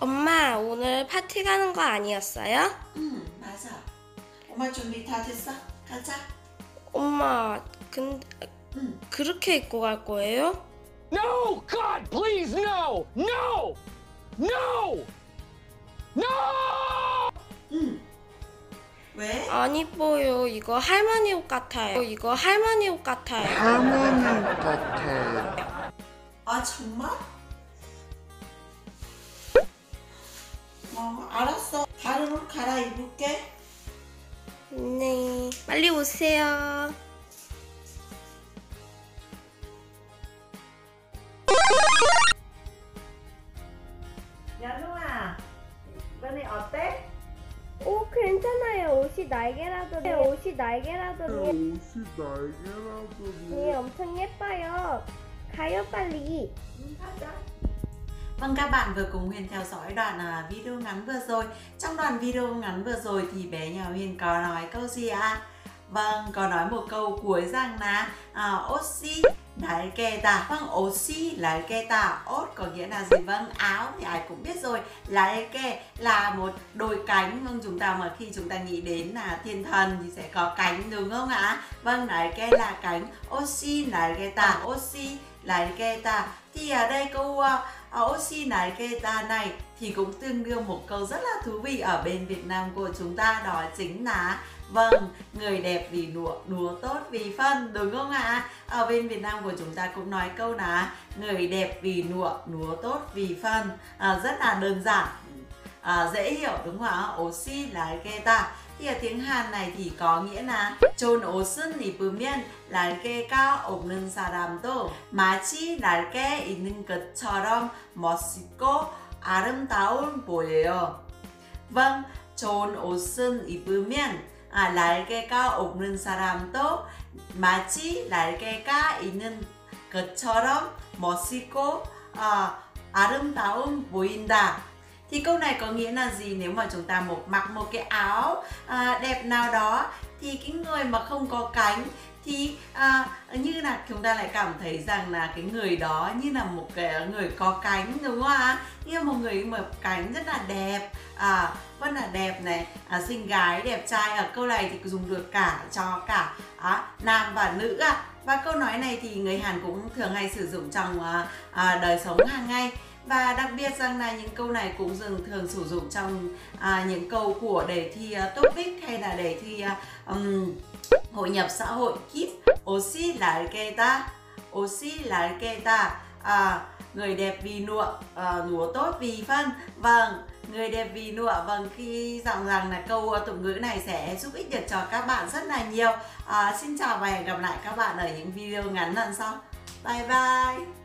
엄마, 오늘 파티 가는 거 아니었어요? 응, 맞아. 엄마 준비 다 됐어? 가자. 엄마, 근데 응. 그렇게 입고 갈 거예요? No! God, please, no! No! No! No! 응. 왜? 안 이뻐요. 이거 할머니 옷 같아요. 이거 할머니 옷 같아요. 할머니 같아요. 아, 정말? 어, 알았어. 다른 옷 갈아입을게. 네, 빨리 오세요. 연우아, 이번에 어때? 오, 괜찮아요. 옷이 날개라더니 옷이 날개라더니 옷이 날개라더니 네, 엄청 예뻐요. 가요 빨리. Vâng các bạn vừa cùng Huyền theo dõi đoạn à, video ngắn vừa rồi Trong đoạn video ngắn vừa rồi thì bé nhà Huyền có nói câu gì ạ? À? Vâng, có nói một câu cuối rằng là uh, oxy Đấy kê ta Vâng, oxy là kê ta Ốt có nghĩa là gì? Vâng, áo thì ai cũng biết rồi Là kê là một đôi cánh Vâng, chúng ta mà khi chúng ta nghĩ đến là thiên thần thì sẽ có cánh đúng không ạ? Vâng, đấy kê là cánh Oxy là kê tà Oxy là kê ta Thì ở đây câu uh, Oxy là kê ta này thì cũng tương đương một câu rất là thú vị ở bên Việt Nam của chúng ta đó chính là Vâng, người đẹp vì đùa, đùa tốt vì phân, đúng không ạ? Ở bên Việt Nam của chúng ta cũng nói câu là người đẹp vì nụa, đùa tốt vì phân à, Rất là đơn giản, à, dễ hiểu đúng không ạ? Oxy là cái ta thì ở tiếng Hàn này thì có nghĩa là 좋은 옷은 입으면 날개가 없는 사람도 마치 날개 있는 것처럼 멋있고 아름다운 보여요. Vâng, 좋은 옷은 입으면 아, 날개가 없는 사람도 마치 날개가 있는 것처럼 멋있고 아, 아름다운 보인다. Thì câu này có nghĩa là gì nếu mà chúng ta một mặc một cái áo à, đẹp nào đó thì cái người mà không có cánh thì à, như là chúng ta lại cảm thấy rằng là cái người đó như là một cái người có cánh đúng không ạ? Như một người mà cánh rất là đẹp. À rất là đẹp này. À, xinh gái đẹp trai. Ở câu này thì dùng được cả cho cả à, nam và nữ à. và câu nói này thì người Hàn cũng thường hay sử dụng trong à, à, đời sống hàng ngày. Và đặc biệt rằng là những câu này cũng dừng thường sử dụng trong à, những câu của đề thi uh, topic hay là đề thi um, hội nhập xã hội KIP Osi là osi ta. Ta. À, người đẹp vì nụa à, lúa tốt vì phân vâng người đẹp vì nụa vâng khi rằng rằng là câu à, tục ngữ này sẽ giúp ích được cho các bạn rất là nhiều. À, xin chào và hẹn gặp lại các bạn ở những video ngắn lần sau. Bye bye!